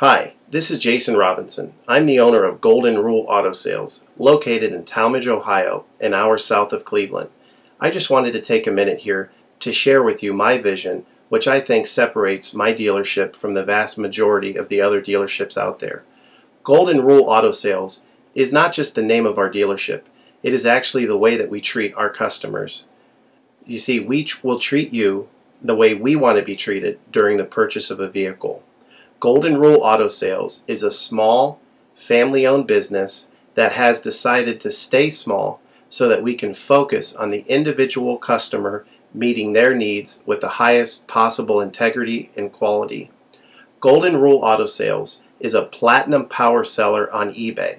Hi, this is Jason Robinson. I'm the owner of Golden Rule Auto Sales, located in Tallmadge, Ohio, an hour south of Cleveland. I just wanted to take a minute here to share with you my vision, which I think separates my dealership from the vast majority of the other dealerships out there. Golden Rule Auto Sales is not just the name of our dealership, it is actually the way that we treat our customers. You see, we will treat you the way we want to be treated during the purchase of a vehicle. Golden Rule Auto Sales is a small, family owned business that has decided to stay small so that we can focus on the individual customer meeting their needs with the highest possible integrity and quality. Golden Rule Auto Sales is a platinum power seller on eBay.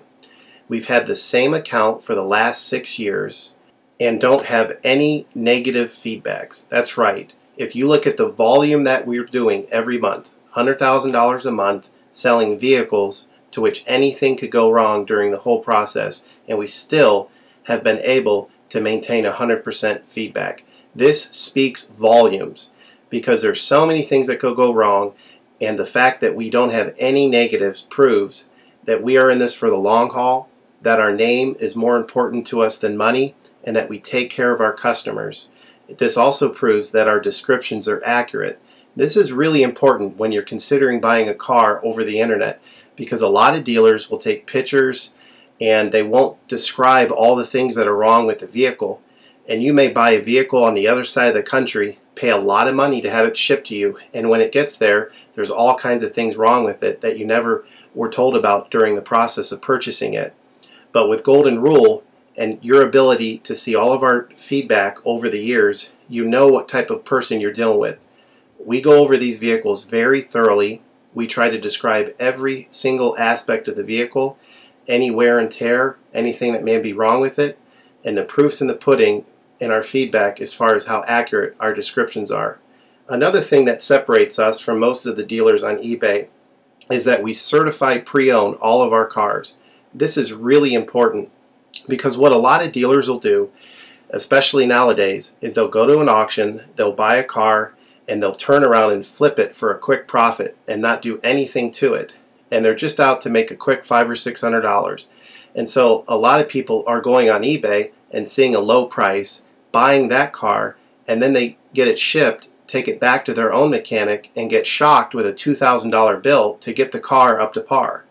We've had the same account for the last six years and don't have any negative feedbacks. That's right. If you look at the volume that we're doing every month, $100,000 a month selling vehicles to which anything could go wrong during the whole process, and we still have been able to maintain 100% feedback. This speaks volumes because there's so many things that could go wrong, and the fact that we don't have any negatives proves that we are in this for the long haul, that our name is more important to us than money, and that we take care of our customers. This also proves that our descriptions are accurate this is really important when you're considering buying a car over the internet because a lot of dealers will take pictures and they won't describe all the things that are wrong with the vehicle. And you may buy a vehicle on the other side of the country, pay a lot of money to have it shipped to you, and when it gets there, there's all kinds of things wrong with it that you never were told about during the process of purchasing it. But with Golden Rule and your ability to see all of our feedback over the years, you know what type of person you're dealing with. We go over these vehicles very thoroughly. We try to describe every single aspect of the vehicle, any wear and tear, anything that may be wrong with it, and the proofs in the pudding in our feedback as far as how accurate our descriptions are. Another thing that separates us from most of the dealers on eBay is that we certify pre-owned all of our cars. This is really important because what a lot of dealers will do, especially nowadays, is they'll go to an auction, they'll buy a car, and they'll turn around and flip it for a quick profit and not do anything to it. And they're just out to make a quick five or six hundred dollars. And so a lot of people are going on eBay and seeing a low price, buying that car, and then they get it shipped, take it back to their own mechanic, and get shocked with a $2,000 bill to get the car up to par.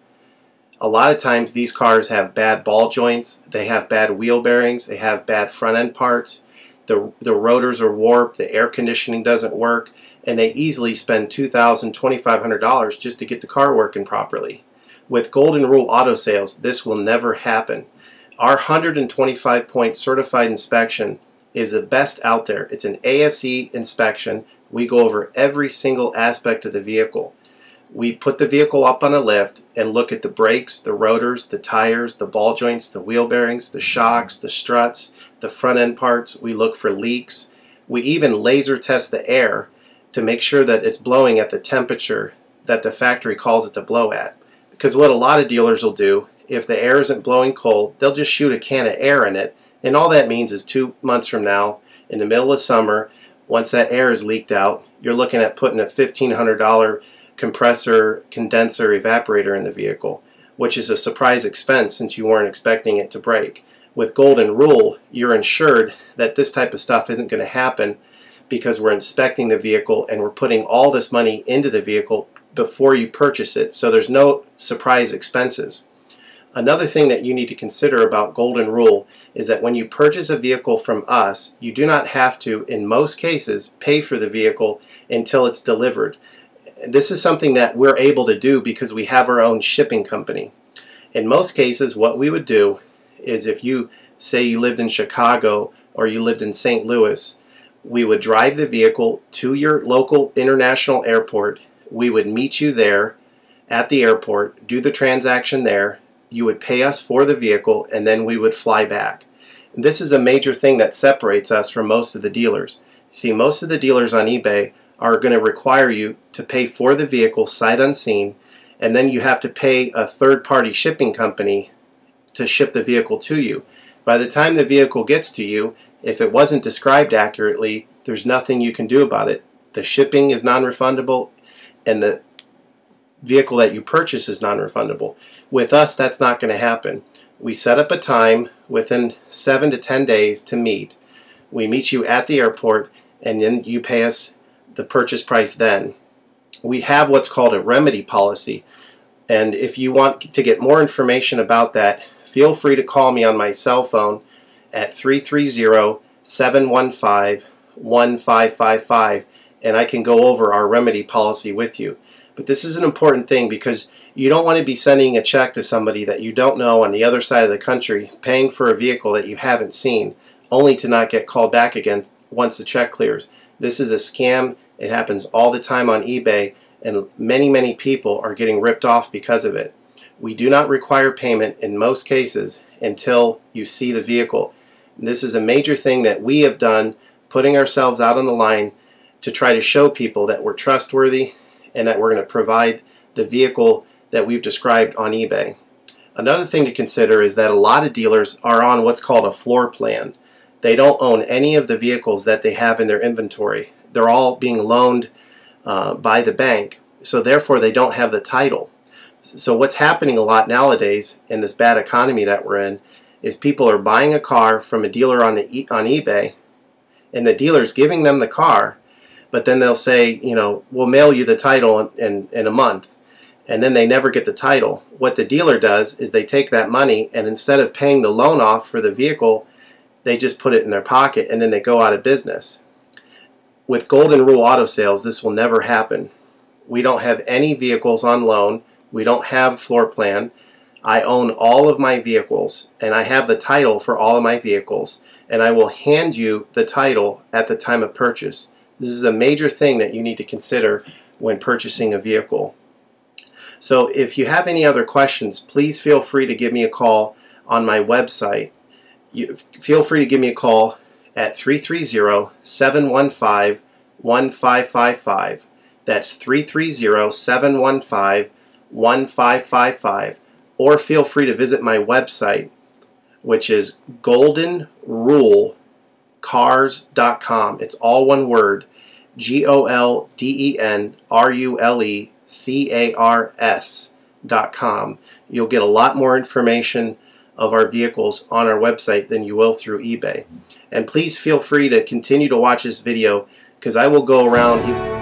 A lot of times these cars have bad ball joints, they have bad wheel bearings, they have bad front end parts, the, the rotors are warped, the air conditioning doesn't work, and they easily spend $2,000, $2,500 just to get the car working properly. With Golden Rule Auto Sales, this will never happen. Our 125 point certified inspection is the best out there. It's an ASE inspection. We go over every single aspect of the vehicle. We put the vehicle up on a lift and look at the brakes, the rotors, the tires, the ball joints, the wheel bearings, the shocks, the struts, the front end parts. We look for leaks. We even laser test the air to make sure that it's blowing at the temperature that the factory calls it to blow at. Because what a lot of dealers will do, if the air isn't blowing cold, they'll just shoot a can of air in it. And all that means is two months from now, in the middle of summer, once that air is leaked out, you're looking at putting a $1,500 compressor, condenser, evaporator in the vehicle, which is a surprise expense since you weren't expecting it to break with Golden Rule, you're insured that this type of stuff isn't going to happen because we're inspecting the vehicle and we're putting all this money into the vehicle before you purchase it, so there's no surprise expenses. Another thing that you need to consider about Golden Rule is that when you purchase a vehicle from us, you do not have to, in most cases, pay for the vehicle until it's delivered. This is something that we're able to do because we have our own shipping company. In most cases, what we would do is if you say you lived in Chicago or you lived in St. Louis, we would drive the vehicle to your local international airport. We would meet you there at the airport, do the transaction there. You would pay us for the vehicle, and then we would fly back. This is a major thing that separates us from most of the dealers. See, most of the dealers on eBay are going to require you to pay for the vehicle sight unseen, and then you have to pay a third party shipping company to ship the vehicle to you. By the time the vehicle gets to you, if it wasn't described accurately, there's nothing you can do about it. The shipping is non-refundable and the vehicle that you purchase is non-refundable. With us, that's not going to happen. We set up a time within seven to ten days to meet. We meet you at the airport, and then you pay us the purchase price then. We have what's called a remedy policy, and if you want to get more information about that, feel free to call me on my cell phone at 330 715 1555 and I can go over our remedy policy with you. But this is an important thing because you don't want to be sending a check to somebody that you don't know on the other side of the country, paying for a vehicle that you haven't seen, only to not get called back again once the check clears. This is a scam. It happens all the time on eBay, and many, many people are getting ripped off because of it. We do not require payment in most cases until you see the vehicle. This is a major thing that we have done, putting ourselves out on the line to try to show people that we're trustworthy and that we're going to provide the vehicle that we've described on eBay. Another thing to consider is that a lot of dealers are on what's called a floor plan. They don't own any of the vehicles that they have in their inventory. They're all being loaned uh, by the bank, so therefore they don't have the title. So what's happening a lot nowadays in this bad economy that we're in is people are buying a car from a dealer on the on eBay, and the dealer's giving them the car, but then they'll say, you know, we'll mail you the title in, in, in, a month. And then they never get the title. What the dealer does is they take that money and instead of paying the loan off for the vehicle, they just put it in their pocket and then they go out of business. With Golden Rule Auto Sales, this will never happen. We don't have any vehicles on loan. We don't have floor plan. I own all of my vehicles and I have the title for all of my vehicles and I will hand you the title at the time of purchase. This is a major thing that you need to consider when purchasing a vehicle. So if you have any other questions, please feel free to give me a call on my website. You, feel free to give me a call at 330-715-1555. That's 330-715-1555. Or feel free to visit my website, which is Golden Rule cars.com. It's all one word G O L D E N R U L E C A R S.com. You'll get a lot more information of our vehicles on our website than you will through eBay. And please feel free to continue to watch this video because I will go around